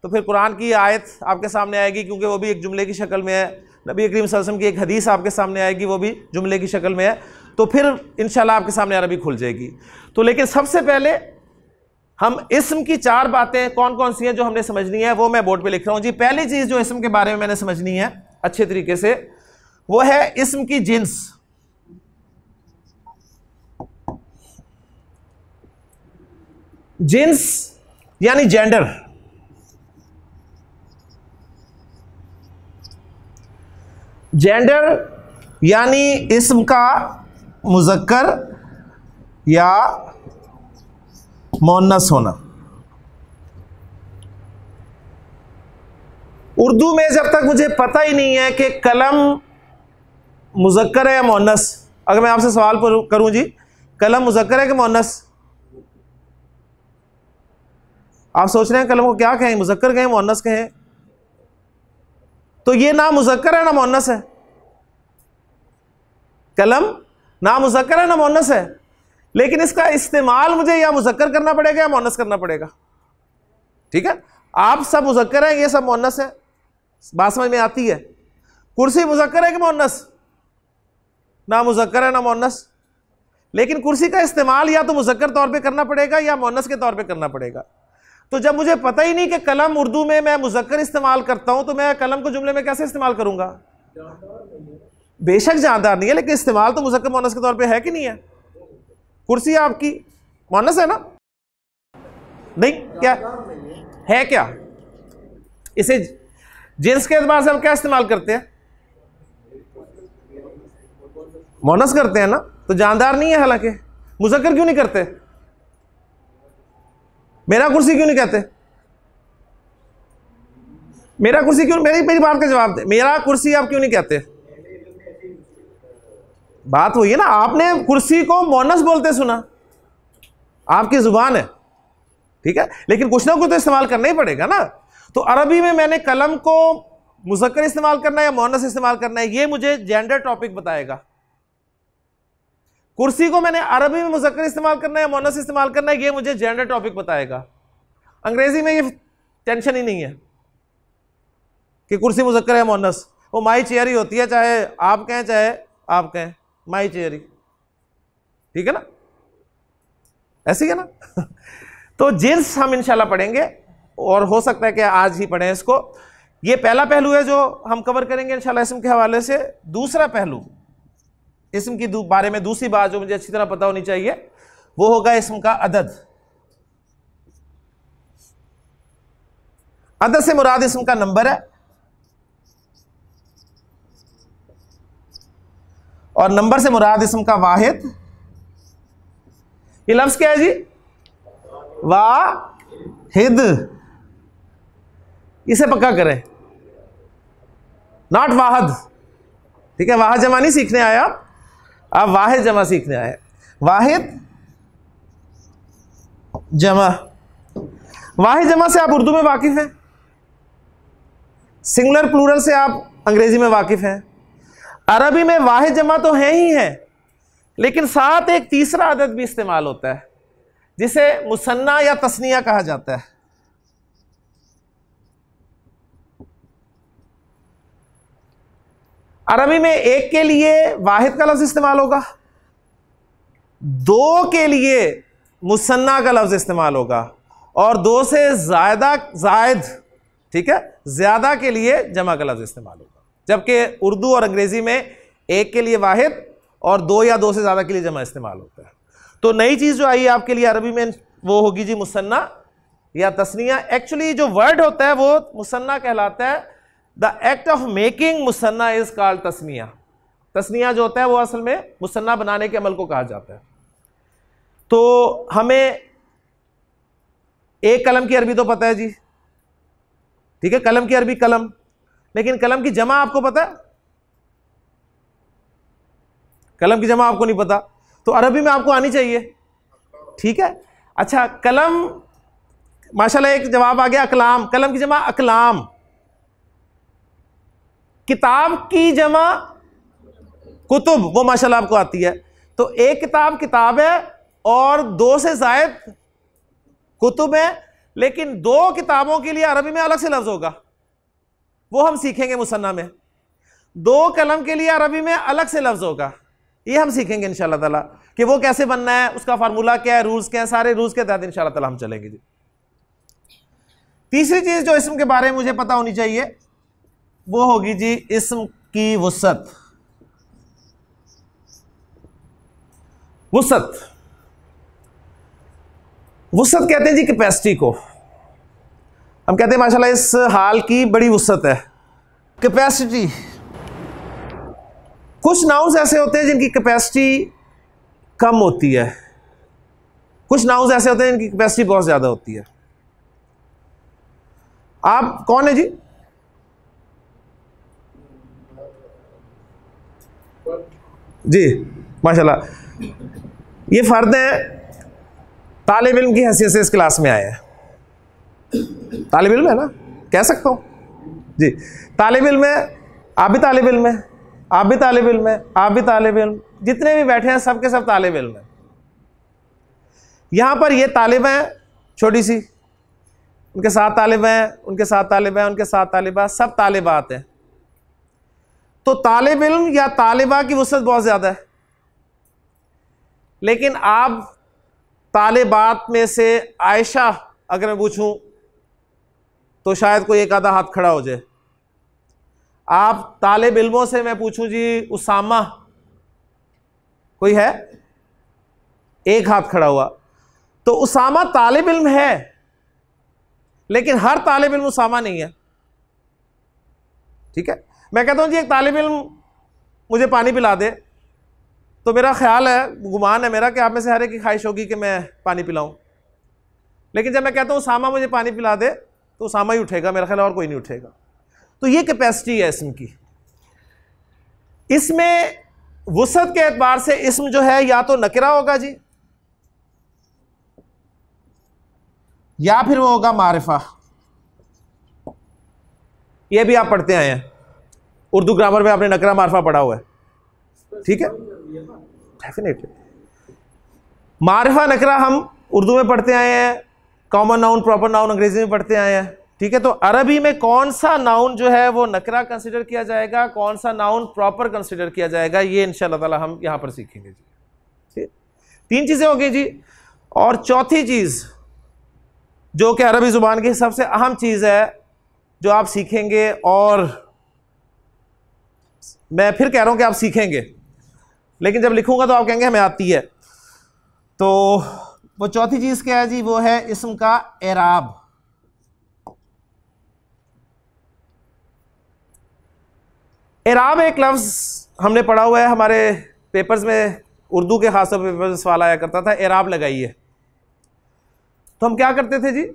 تو پھر قرآن کی آیت آپ کے سامنے آئے گی کیونکہ وہ بھی ایک جملے کی شکل میں ہے۔ نبی اکریم صلی اللہ علیہ وسلم کی ایک حدیث آپ کے سامنے آئے گی، وہ بھی جملے کی شکل میں ہے۔ تو پھر انشاءاللہ آپ کے سامنے عربی کھل جائے گی۔ تو لیکن سب سے پہلے ہم اسم کی چار باتیں کون کون سی ہیں جو ہم نے سمجھنی ہے وہ میں بورڈ پہ لکھ رہا ہوں۔ جی پہلی چیز جو اسم کے بارے میں میں نے سمجھنی ہے اچھے طریقے سے، وہ ہے اسم کی جنس۔ جنس یعنی جینڈر۔ جینڈر یعنی اسم کا مذکر یا مونس ہونا۔ اردو میں جب تک مجھے پتہ ہی نہیں ہے کہ قلم مذکر ہے یا مونس، اگر میں آپ سے سوال کروں جی قلم مذکر ہے کہ مونس؟ آپ سوچ رہے ہیں قلم کو کیا کہیں، مذکر کہیں، مونس کہیں؟ تو یہ نہ مذکر ہے نہ مونس ہے۔ قلم نہ مذکر ہے نہ مونس ہے۔ لیکن اس کا استعمال مجھے یا مذکر کرنا پڑے گا یا مونس کرنا پڑے گا۔ ٹھیک ہے؟ آپ سب مذکر ہیں، یہ سب مونس ہے بات سمجھ میں آتی ہے۔ کرسی مذکر ہے کہ مونس نہ مذکر ہے نہ مونس لیکن کرسی کا استعمال یا تو مذکر طور پہ کرنا پڑے گا یا مونس کے طور پہ کرنا پڑے گا۔ تو جب مجھے پتہ ہی نہیں کہ قلم اردو میں میں مذکر استعمال کرتا ہوں تو میں قلم کو جملے میں کیسے استعمال کروں گا؟ بے شک جاندار نہیں ہے، لیکن استعمال تو مذکر مونس کے طور پہ ہے کہ نہیں ہے؟ کرسی آپ کی مونس ہے نا؟ نہیں، کیا؟ ہے کیا؟ اسے جنس کے اعتبار سے ہم کیا استعمال کرتے ہیں؟ مونس کرتے ہیں نا؟ تو جاندار نہیں ہے حالانکہ، مذکر کیوں نہیں کرتے؟ میرا کرسی کیوں نہیں کہتے؟ میرا کرسی کیوں میری میری بات کا جواب دے۔ میرا کرسی آپ کیوں نہیں کہتے؟ بات ہوئی ہے نا، آپ نے کرسی کو مونس بولتے سنا۔ آپ کی زبان ہے۔ ٹھیک ہے؟ لیکن کچھ نہ کچھ تو استعمال کرنا ہی پڑے گا نا۔ تو عربی میں میں نے قلم کو مذکر استعمال کرنا ہے یا مونس استعمال کرنا ہے، یہ مجھے جینڈر ٹاپک بتائے گا۔ کرسی کو میں نے عربی میں مذکر استعمال کرنا ہے یا مونس استعمال کرنا ہے، یہ مجھے جینڈر ٹاپک بتائے گا۔ انگریزی میں یہ ٹینشن ہی نہیں ہے کہ کرسی مذکر ہے، مونس۔ وہ مائی چیئر ہی ہوتی ہے، چاہے آپ کہیں، چاہے آپ کہیں۔ مائی چیئر ہی۔ ٹھیک ہے نا؟ ایسی ہے نا؟ *laughs* تو جنس ہم انشاءاللہ پڑھیں گے اور ہو سکتا ہے کہ آج ہی پڑھیں اس کو۔ یہ پہلا پہلو ہے جو ہم کور کریں گے انشاءاللہ اسم کے حوالے سے۔ دوسرا پہلو۔ اسم کی بارے میں دوسری بات جو مجھے اچھی طرح پتہ ہونی چاہیے، وہ ہوگا اسم کا عدد۔ عدد سے مراد اسم کا نمبر ہے۔ اور نمبر سے مراد اسم کا واحد۔ یہ لفظ کیا ہے جی؟ واحد۔ اسے پکا کریں۔ ناٹ واحد۔ ٹھیک ہے، واحد جمع نہیں سیکھنے آئے آپ۔ آپ واحد جمع سیکھنے آئے واحد جمع۔ واحد جمع سے آپ اردو میں واقف ہیں۔ سنگولر پلورل سے آپ انگریزی میں واقف ہیں۔ عربی میں واحد جمع تو ہے ہی ہے لیکن ساتھ ایک تیسرا عدد بھی استعمال ہوتا ہے، جسے مسنہ یا تسنیہ کہا جاتا ہے۔ عربی میں ایک کے لیے واحد کا لفظ استعمال ہوگا، دو کے لیے مسنہ کا لفظ استعمال ہوگا، اور دو سے زائدہ، زائد، ٹھیک ہے، زیادہ کے لیے جمع کا لفظ استعمال ہوگا۔ جبکہ اردو اور انگریزی میں ایک کے لیے واحد اور دو یا دو سے زیادہ کے لیے جمع استعمال ہوتا ہے۔ تو نئی چیز جو آئی ہے آپ کے لیے عربی میں وہ ہوگی جی مسنہ یا تسنیہ۔ ایکچولی جو ورڈ ہوتا ہے وہ مسنہ کہلاتا ہے دا ایکٹ آف میکنگ مسنہ از کال تسنیہ تسنیہ جو ہوتا ہے وہ اصل میں مسنہ بنانے کے عمل کو کہا جاتا ہے۔ تو ہمیں ایک قلم کی عربی تو پتہ ہے جی۔ ٹھیک ہے، قلم کی عربی قلم۔ لیکن قلم کی جمع آپ کو پتا ہے؟ قلم کی جمع آپ کو نہیں پتا تو عربی میں آپ کو آنی چاہیے۔ ٹھیک ہے؟ اچھا قلم، ماشاءاللہ ایک جواب آ گیا اکلام قلم کی جمع اکلام کتاب کی جمع کتب، وہ ماشاءاللہ آپ کو آتی ہے۔ تو ایک کتاب کتاب ہے اور دو سے زائد کتب ہے لیکن دو کتابوں کے لیے عربی میں الگ سے لفظ ہوگا۔ وہ ہم سیکھیں گے مسنہ میں۔ دو قلم کے لیے عربی میں الگ سے لفظ ہوگا۔ یہ ہم سیکھیں گے انشاءاللہ تعالیٰ کہ وہ کیسے بننا ہے، اس کا فارمولہ کیا ہے، رولز کیا ہے سارے رولز کے تحت انشاءاللہ تعالیٰ ہم چلیں گے جی۔ تیسری چیز جو اسم کے بارے میں مجھے پتا ہونی چاہیے وہ ہوگی جی اسم کی وسط وسط وسط کہتے ہیں جی کیپیسٹی کو۔ ہم کہتے ہیں ماشاءاللہ اس حال کی بڑی وسط ہے۔ کیپیسٹی کچھ ناؤنز ایسے ہوتے ہیں جن کی کیپیسٹی کم ہوتی ہے۔ کچھ ناؤنز ایسے ہوتے ہیں جن کی کیپیسٹی بہت زیادہ ہوتی ہے۔ آپ کون ہیں جی؟ جی ماشاء اللہ یہ فرد ہیں، طالب علم کی حیثیت سے اس کلاس میں آئے ہیں۔ طالب علم ہے نا؟ کہہ سکتا ہوں۔ جی طالب علم ہے آپ بھی طالب علم ہے آپ بھی طالب علم ہے آپ بھی طالب علم۔ جتنے بھی بیٹھے ہیں، سب کے سب طالب علم ہیں۔ یہاں پر یہ طالب ہیں، چھوٹی سی۔ ان کے ساتھ طالب ہیں، ان کے ساتھ طالب ہیں، ان کے ساتھ طالبات سب طالبات ہیں۔ تو طالب علم یا طالبہ کی وسعت بہت زیادہ ہے۔ لیکن آپ طالبات میں سے عائشہ اگر میں پوچھوں تو شاید کوئی ایک آدھا ہاتھ کھڑا ہو جائے۔ آپ طالب علموں سے میں پوچھوں جی اسامہ کوئی ہے؟ ایک ہاتھ کھڑا ہوا۔ تو اسامہ طالب علم ہے، لیکن ہر طالب علم اسامہ نہیں ہے۔ ٹھیک ہے؟ میں کہتا ہوں جی ایک طالب علم مجھے پانی پلا دے۔ تو میرا خیال ہے، گمان ہے میرا کہ آپ میں سے ہر ایک کی خواہش ہوگی کہ میں پانی پلاؤں۔ لیکن جب میں کہتا ہوں اسامہ مجھے پانی پلا دے، تو اسامہ ہی اٹھے گا، میرا خیال اور کوئی نہیں اٹھے گا۔ تو یہ کیپیسٹی ہے اسم کی۔ اس میں وسعت کے اعتبار سے اسم جو ہے، یا تو نکرا ہوگا جی یا پھر وہ ہوگا معرفہ۔ یہ بھی آپ پڑھتے آئے ہیں۔ اردو گرامر میں آپ نے نکرا معرفہ پڑھا ہوا ہے۔ ٹھیک ہے؟ ڈیفینیٹلی معرفہ نکرا ہم اردو میں پڑھتے آئے ہیں کامن ناؤن پراپر ناؤن انگریزی میں پڑھتے آئے ہیں۔ ٹھیک ہے؟ تو عربی میں کون سا ناؤن جو ہے وہ نکرا کنسیڈر کیا جائے گا؟ کون سا ناؤن پراپر کنسیڈر کیا جائے گا؟ یہ ان شاء اللہ تعالیٰ ہم یہاں پر سیکھیں گے جی۔ تین چیزیں ہو گئی جی۔ اور چوتھی چیز جو کہ عربی زبان کی سب سے اہم چیز ہے جو آپ سیکھیں گے اور میں پھر کہہ رہا ہوں کہ آپ سیکھیں گے۔ لیکن جب لکھوں گا تو آپ کہیں گے ہمیں آتی ہے۔ تو وہ چوتھی چیز کیا ہے جی؟ وہ ہے اسم کا اعراب۔ اعراب ایک لفظ ہم نے پڑھا ہوا ہے، ہمارے پیپرز میں اردو کے خاص طور پہ سوال آیا کرتا تھا، اعراب لگائیے۔ تو ہم کیا کرتے تھے جی؟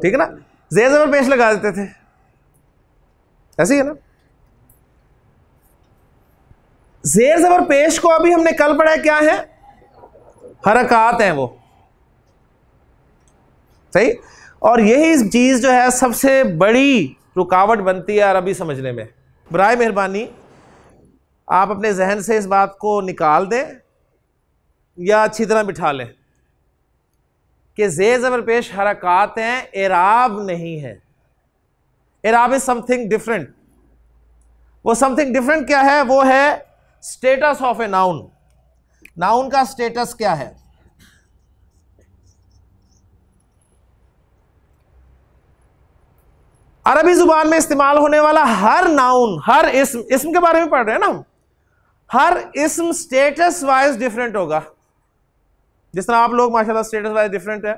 ٹھیک ہے نا؟ زیر زبر پیش لگا دیتے تھے۔ ایسے ہی ہے نا؟ زیر زبر پیش کو ابھی ہم نے کل پڑھا کیا ہے؟ حرکات ہیں وہ۔ صحیح؟ اور یہی چیز جو ہے، سب سے بڑی رکاوٹ بنتی ہے عربی سمجھنے میں۔ برائے مہربانی، آپ اپنے ذہن سے اس بات کو نکال دیں یا اچھی طرح بٹھا لیں کہ زیر زبر پیش حرکات ہیں، اعراب نہیں ہے اعراب از سم تھنگ ڈفرینٹ وہ سم تھنگ ڈفرینٹ کیا ہے؟ وہ ہے status of a noun noun کا اسٹیٹس کیا ہے؟ عربی زبان میں استعمال ہونے والا ہر ناؤن ہر اسم اسم کے بارے میں پڑھ رہے ہیں نا ہم؟ ہر اسم اسٹیٹس وائز ڈفرینٹ ہوگا۔ جس طرح آپ لوگ ماشاء اللہ اسٹیٹس وائز ڈفرینٹ ہے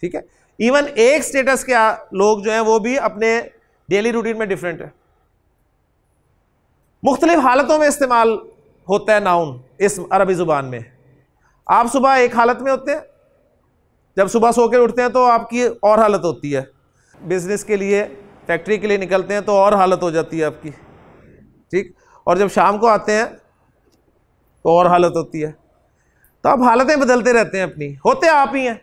ٹھیک ہے؟ ایون ایک اسٹیٹس کے لوگ جو ہیں وہ بھی اپنے ڈیلی روٹین میں ڈفرینٹ ہے مختلف حالتوں میں استعمال ہوتا ہے ناؤن اسم عربی زبان میں آپ صبح ایک حالت میں ہوتے ہیں جب صبح سو کے اٹھتے ہیں تو آپ کی اور حالت ہوتی ہے بزنس کے لیے فیکٹری کے لیے نکلتے ہیں تو اور حالت ہو جاتی ہے آپ کی ٹھیک اور جب شام کو آتے ہیں تو اور حالت ہوتی ہے تو آپ حالتیں بدلتے رہتے ہیں اپنی ہوتے آپ ہی ہیں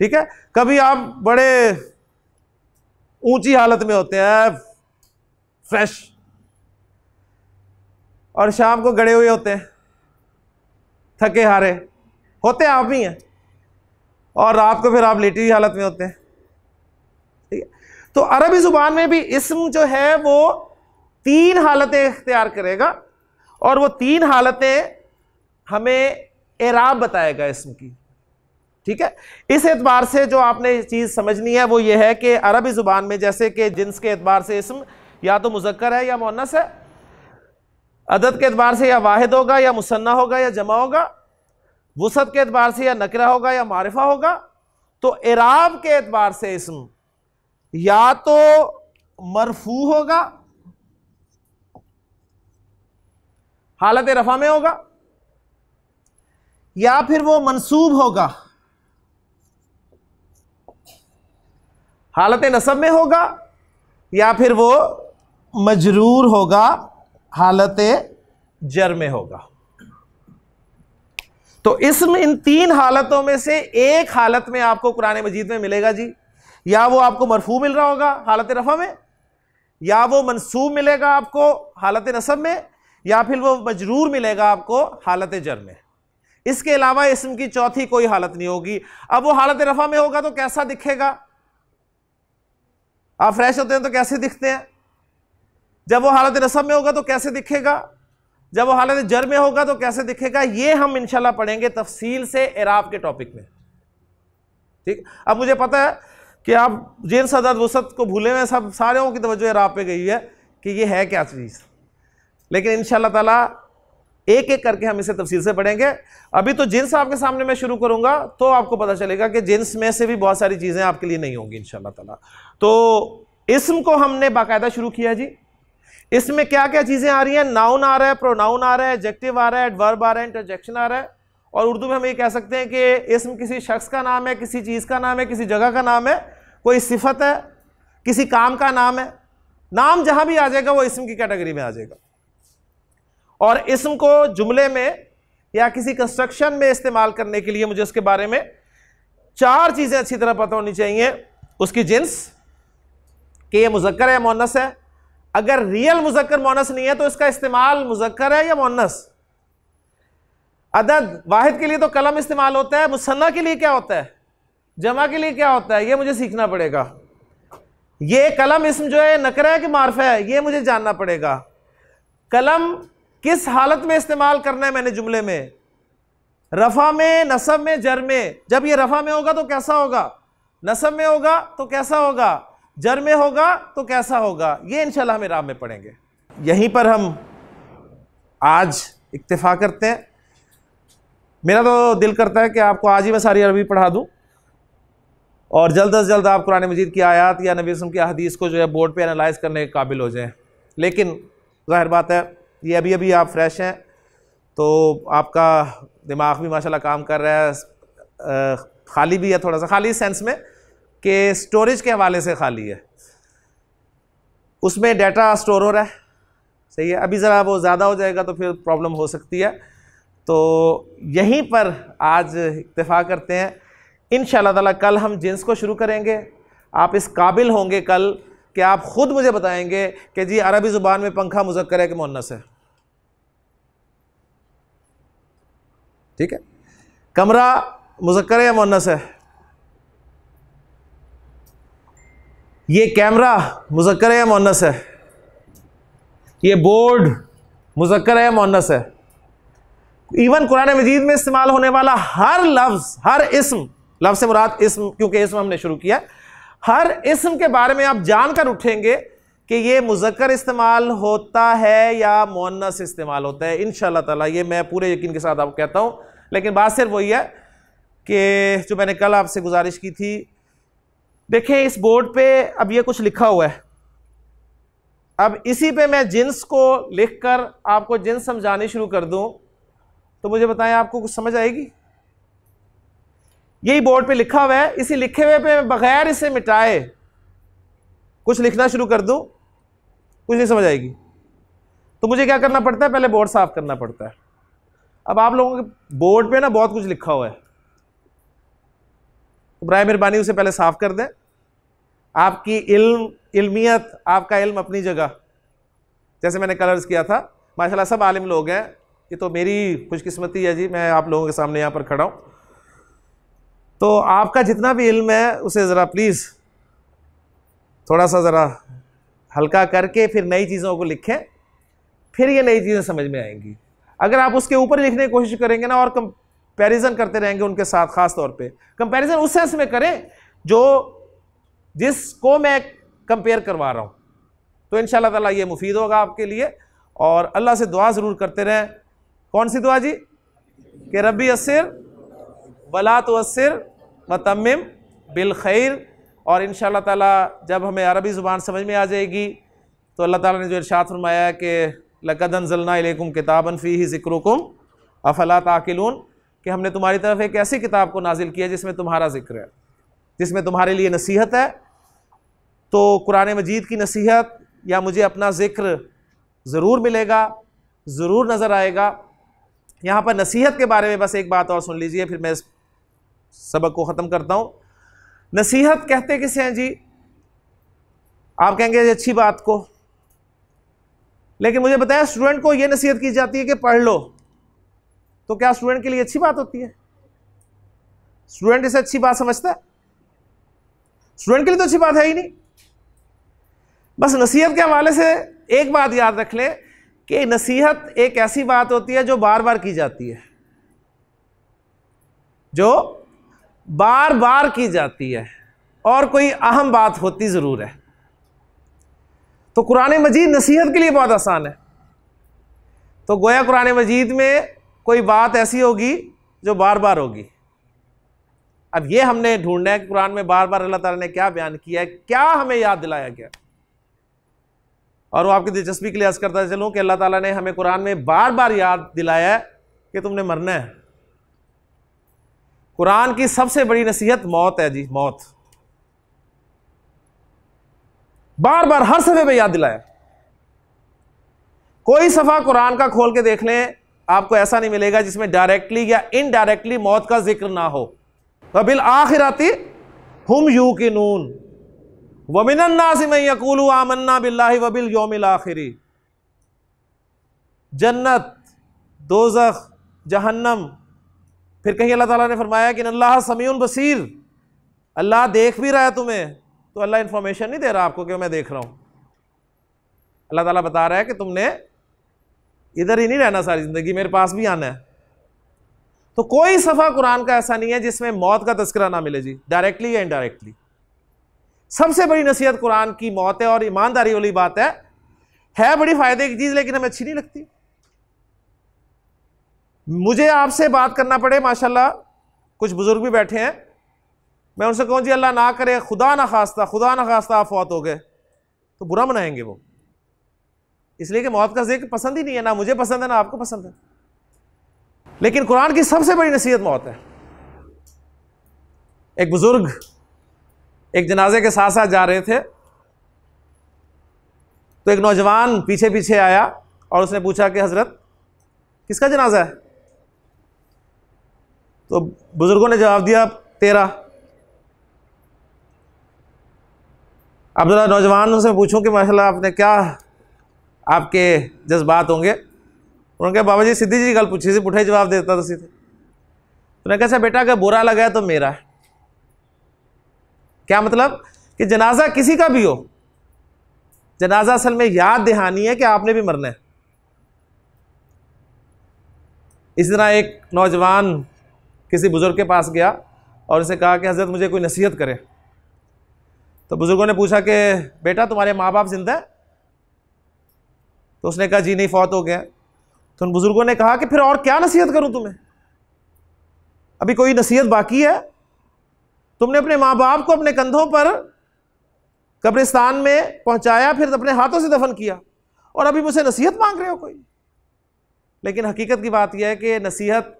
ٹھیک ہے؟ کبھی آپ بڑے اونچی حالت میں ہوتے ہیں فریش اور شام کو گڑے ہوئے ہوتے ہیں، تھکے ہارے، ہوتے ہیں آپ ہی ہیں، اور رات کو پھر آپ لیٹی ہوئی حالت میں ہوتے ہیں، ٹھیک ہے؟ تو عربی زبان میں بھی اسم جو ہے وہ تین حالتیں اختیار کرے گا، اور وہ تین حالتیں ہمیں اعراب بتائے گا اسم کی۔ ٹھیک ہے؟ اس اعتبار سے جو آپ نے چیز سمجھنی ہے وہ یہ ہے کہ عربی زبان میں جیسے کہ جنس کے اعتبار سے اسم یا تو مذکر ہے یا مونس ہے، عدد کے اعتبار سے یا واحد ہوگا یا مصنع ہوگا یا جمع ہوگا وسعت کے اعتبار سے یا نکرہ ہوگا یا معرفہ ہوگا، تو اعراب کے اعتبار سے اسم یا تو مرفوع ہوگا، حالت رفع میں ہوگا یا پھر وہ منصوب ہوگا۔ حالت نصب میں ہوگا یا پھر وہ مجرور ہوگا، حالت جر میں ہوگا۔ تو اس میں ان تین حالتوں میں سے ایک حالت میں آپ کو قرآن مجید میں ملے گا جی۔ یا وہ آپ کو مرفوع مل رہا ہوگا حالت رفع میں، یا وہ منصوب ملے گا آپ کو حالت نصب میں، یا پھر وہ مجرور ملے گا آپ کو حالت جر میں۔ اس کے علاوہ اسم کی چوتھی کوئی حالت نہیں ہوگی۔ اب وہ حالت رفع میں ہوگا تو کیسا دکھے گا؟ آپ فریش ہوتے ہیں تو کیسے دکھتے ہیں؟ جب وہ حالت نصب میں ہوگا تو کیسے دکھے گا؟ جب وہ حالت جر میں ہوگا تو کیسے دکھے گا؟ یہ ہم انشاءاللہ پڑھیں گے تفصیل سے اعراب کے ٹاپک میں۔ ٹھیک؟ اب مجھے پتا ہے کہ آپ جین صدر وسط کو بھولے ہوئے سب سارے کی توجہ اعراب پہ گئی ہے کہ یہ ہے کیا چیز۔ لیکن ان شاء اللہ تعالیٰ ایک ایک کر کے ہم اسے تفصیل سے پڑھیں گے۔ ابھی تو جنس آپ کے سامنے میں شروع کروں گا تو آپ کو پتا چلے گا کہ جنس میں سے بھی بہت ساری چیزیں آپ کے لیے نہیں ہوں گی ان شاء اللہ تعالیٰ۔ تو اسم کو ہم نے باقاعدہ شروع کیا جی۔ اس میں کیا کیا چیزیں آ رہی ہیں؟ ناؤن آ رہا ہے، پروناؤن آ رہا ہے ایجیکٹو آ رہا ہے ایڈورب آ رہا ہے انٹرجیکشن آ رہا ہے۔ اور اردو میں ہم یہ کہہ سکتے ہیں کہ اسم کسی شخص کا نام ہے، کسی چیز کا نام ہے، کسی جگہ کا نام ہے، کوئی صفت ہے، کسی کام کا نام ہے۔ نام جہاں بھی آ جائے گا وہ اسم کی کیٹیگری میں آ جائے گا۔ اور اسم کو جملے میں یا کسی کنسٹرکشن میں استعمال کرنے کے لیے مجھے اس کے بارے میں چار چیزیں اچھی طرح پتہ ہونی چاہیے۔ اس کی جنس، کہ یہ مذکر ہے مونس ہے۔ اگر ریئل مذکر مونس نہیں ہے تو اس کا استعمال مذکر ہے یا مونس عدد واحد کے لیے تو قلم استعمال ہوتا ہے مسنہ کے لیے کیا ہوتا ہے؟ جمع کے لیے کیا ہوتا ہے؟ یہ مجھے سیکھنا پڑے گا۔ یہ قلم اسم جو ہے نکرا ہے کہ معرفہ ہے؟ یہ مجھے جاننا پڑے گا۔ قلم کس حالت میں استعمال کرنا ہے میں نے جملے میں؟ رفع میں، نصب میں، جر میں۔ جب یہ رفع میں ہوگا تو کیسا ہوگا؟ نصب میں ہوگا تو کیسا ہوگا؟ جر میں ہوگا تو کیسا ہوگا؟ یہ انشاءاللہ ہم رام میں پڑھیں گے۔ یہیں پر ہم آج اکتفا کرتے ہیں۔ میرا تو دل کرتا ہے کہ آپ کو آج ہی میں ساری عربی پڑھا دوں۔ اور جلد از جلد آپ قرآن مجید کی آیات یا نبی وسلم کی حدیث کو جو ہے بورڈ پہ انالائز کرنے کے قابل ہو جائیں۔ لیکن ظاہر بات ہے یہ ابھی ابھی آپ فریش ہیں تو آپ کا دماغ بھی ماشاءاللہ کام کر رہا ہے خالی بھی ہے تھوڑا سا، خالی سینس میں کہ سٹوریج کے حوالے سے خالی ہے۔ اس میں ڈیٹا سٹور ہو رہا ہے، صحیح ہے۔ ابھی ذرا وہ زیادہ ہو جائے گا تو پھر پرابلم ہو سکتی ہے۔ تو یہیں پر آج اتفاق کرتے ہیں۔ ان شاء اللہ تعالیٰ کل ہم جنس کو شروع کریں گے۔ آپ اس قابل ہوں گے کل کہ آپ خود مجھے بتائیں گے کہ جی عربی زبان میں پنکھا مذکر ہے کہ مونس ہے؟ ٹھیک ہے؟ کمرہ مذکر ہے یا مونس ہے؟ یہ کیمرہ مذکر ہے یا مونس ہے؟ یہ بورڈ مذکر ہے یا مونس ہے؟ ایون قرآن مجید میں استعمال ہونے والا ہر لفظ، ہر اسم، لفظ سے مراد اسم، کیونکہ اسم ہم نے شروع کیا ہر اسم کے بارے میں آپ جان کر اٹھیں گے کہ یہ مذکر استعمال ہوتا ہے یا مونس استعمال ہوتا ہے۔ ان شاء اللہ تعالیٰ یہ میں پورے یقین کے ساتھ آپ کو کہتا ہوں۔ لیکن بات صرف وہی ہے کہ جو میں نے کل آپ سے گزارش کی تھی، دیکھیں اس بورڈ پہ اب یہ کچھ لکھا ہوا ہے۔ اب اسی پہ میں جنس کو لکھ کر آپ کو جنس سمجھانی شروع کر دوں۔ تو مجھے بتائیں آپ کو کچھ سمجھ آئے گی؟ یہی بورڈ پہ لکھا ہوا ہے، اسی لکھے ہوئے پہ بغیر اسے مٹائے، کچھ لکھنا شروع کر دوں کچھ نہیں سمجھ آئے گی۔ تو مجھے کیا کرنا پڑتا ہے؟ پہلے بورڈ صاف کرنا پڑتا ہے۔ اب آپ لوگوں کے بورڈ پہ نا بہت کچھ لکھا ہوا ہے۔ برائے مہربانی اسے پہلے صاف کر دیں۔ آپ کی علم، علمیت، آپ کا علم اپنی جگہ۔ جیسے میں نے کلرز کیا تھا۔ ماشاء اللہ سب عالم لوگ ہیں۔ یہ تو میری خوش قسمتی ہے جی میں آپ لوگوں کے سامنے یہاں پر کھڑا ہوں۔ تو آپ کا جتنا بھی علم ہے، اسے ذرا پلیز تھوڑا سا ذرا ہلکا کر کے پھر نئی چیزوں کو لکھیں، پھر یہ نئی چیزیں سمجھ میں آئیں گی۔ اگر آپ اس کے اوپر لکھنے کی کوشش کریں گے نا، اور کمپیریزن کرتے رہیں گے ان کے ساتھ، خاص طور پہ۔ کمپیریزن اس سینس میں کریں جو جس کو میں کمپیئر کروا رہا ہوں۔ تو ان شاء اللہ تعالیٰ یہ مفید ہوگا آپ کے لیے۔ اور اللہ سے دعا ضرور کرتے رہیں۔ کون سی دعا جی؟ کہ ربی اسر ولا تو متمم بالخیر اور ان شاء اللہ تعالیٰ جب ہمیں عربی زبان سمجھ میں آ جائے گی تو اللہ تعالیٰ نے جو ارشاد فرمایا ہے کہ لقد انزلنا علیکم کتاب فی ہی ذکر کم افلا تعقلون کہ ہم نے تمہاری طرف ایک ایسی کتاب کو نازل کیا جس میں تمہارا ذکر ہے، جس میں تمہارے لیے نصیحت ہے۔ تو قرآن مجید کی نصیحت یا مجھے اپنا ذکر ضرور ملے گا، ضرور نظر آئے گا۔ یہاں پر نصیحت کے بارے میں بس ایک بات اور سن لیجیے، پھر میں سبق کو ختم کرتا ہوں۔ نصیحت کہتے کسے ہیں جی؟ آپ کہیں گے جی اچھی بات کو۔ لیکن مجھے بتایا اسٹوڈنٹ کو یہ نصیحت کی جاتی ہے کہ پڑھ لو۔ تو کیا اسٹوڈنٹ کے لیے اچھی بات ہوتی ہے؟ اسٹوڈنٹ اسے اچھی بات سمجھتا ہے؟ اسٹوڈنٹ کے لیے تو اچھی بات ہے ہی نہیں۔ بس نصیحت کے حوالے سے ایک بات یاد رکھ لیں کہ نصیحت ایک ایسی بات ہوتی ہے جو بار بار کی جاتی ہے۔ جو بار بار کی جاتی ہے اور کوئی اہم بات ہوتی ضرور ہے۔ تو قرآن مجید نصیحت کے لیے بہت آسان ہے۔ تو گویا قرآن مجید میں کوئی بات ایسی ہوگی جو بار بار ہوگی۔ اب یہ ہم نے ڈھونڈنا ہے کہ قرآن میں بار بار اللہ تعالیٰ نے کیا بیان کیا ہے، کیا ہمیں یاد دلایا گیا۔ اور وہ آپ کی دلچسپی کے لیے عرض کرتا چلوں کہ اللہ تعالیٰ نے ہمیں قرآن میں بار بار یاد دلایا ہے کہ تم نے مرنا ہے۔ قرآن کی سب سے بڑی نصیحت موت ہے جی موت۔ بار بار ہر صفحے پہ یاد دلایا کوئی صفحہ قرآن کا کھول کے دیکھ لیں، آپ کو ایسا نہیں ملے گا جس میں ڈائریکٹلی یا انڈائریکٹلی موت کا ذکر نہ ہو۔ وبل آخراتی ہم یو کی نون ومن الناس من یقول آمنا باللہ وبل یوم الاخری جنت، دوزخ، جہنم پھر کہیں اللہ تعالیٰ نے فرمایا کہ اللہ سمیع بصیر، اللہ دیکھ بھی رہا ہے تمہیں، تو اللہ انفارمیشن نہیں دے رہا آپ کو کہ میں دیکھ رہا ہوں۔ اللہ تعالیٰ بتا رہا ہے کہ تم نے ادھر ہی نہیں رہنا ساری زندگی، میرے پاس بھی آنا ہے۔ تو کوئی صفحہ قرآن کا ایسا نہیں ہے جس میں موت کا تذکرہ نہ ملے جی ڈائریکٹلی یا انڈائریکٹلی سب سے بڑی نصیحت قرآن کی موت ہے اور ایمانداری والی بات ہے۔ ہے بڑی فائدے کی چیز، لیکن ہمیں اچھی نہیں لگتی۔ مجھے آپ سے بات کرنا پڑے، ماشاءاللہ، کچھ بزرگ بھی بیٹھے ہیں۔ میں ان سے کہوں جی اللہ نہ کرے، خدا نہ خواستہ خدا نہ خواستہ آپ فوت ہو گئے۔ تو برا منائیں گے وہ۔ اس لیے کہ موت کا ذکر پسند ہی نہیں ہے، نہ مجھے پسند ہے، نہ آپ کو پسند ہے۔ لیکن قرآن کی سب سے بڑی نصیحت موت ہے۔ ایک بزرگ ایک جنازے کے ساتھ ساتھ جا رہے تھے۔ تو ایک نوجوان پیچھے پیچھے آیا اور اس نے پوچھا کہ حضرت، کس کا جنازہ ہے؟ تو بزرگوں نے جواب دیا تیرا اب ذرا نوجوان سے پوچھوں کہ ماشاء اللہ آپ نے کیا آپ کے جذبات ہوں گے؟ انہوں نے کہا، بابا جی سیدھی جی گل پوچھی سی پٹھے جواب دیتا تو سیدھے انہوں نے کہا اچھا بیٹا کہ برا لگا ہے تو میرا ہے۔ کیا مطلب؟ کہ جنازہ کسی کا بھی ہو، جنازہ اصل میں یاد دہانی ہے کہ آپ نے بھی مرنا ہے۔ اسی طرح ایک نوجوان کسی بزرگ کے پاس گیا اور اسے کہا کہ حضرت مجھے کوئی نصیحت کرے تو بزرگوں نے پوچھا کہ بیٹا تمہارے ماں باپ زندہ ہے تو اس نے کہا جی نہیں، فوت ہو گیا۔ تو ان بزرگوں نے کہا کہ پھر اور کیا نصیحت کروں تمہیں؟ ابھی کوئی نصیحت باقی ہے؟ تم نے اپنے ماں باپ کو اپنے کندھوں پر قبرستان میں پہنچایا، پھر اپنے ہاتھوں سے دفن کیا۔ اور ابھی مجھ سے نصیحت مانگ رہے ہو کوئی؟ لیکن حقیقت کی بات یہ ہے کہ نصیحت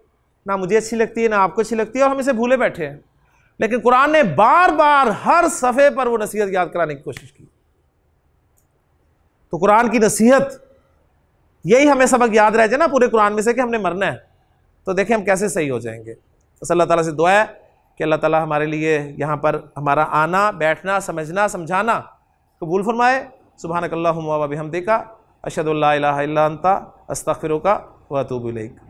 نہ مجھے اچھی لگتی ہے، نہ آپ کو اچھی لگتی ہے، اور ہم اسے بھولے بیٹھے ہیں۔ لیکن قرآن نے بار بار ہر صفحے پر وہ نصیحت یاد کرانے کی کوشش کی۔ تو قرآن کی نصیحت، یہی ہمیں سبق یاد رہ جائے نا پورے قرآن میں سے کہ ہم نے مرنا ہے۔ تو دیکھیں ہم کیسے صحیح ہو جائیں گے۔ بس اللہ تعالیٰ سے دعا ہے کہ اللہ تعالیٰ ہمارے لیے یہاں پر ہمارا آنا، بیٹھنا، سمجھنا، سمجھانا قبول فرمائے۔ سبحان اللہ و ہم دیکھا اشد اللہ الہ الا انتا استغفرک و اتوب الیک۔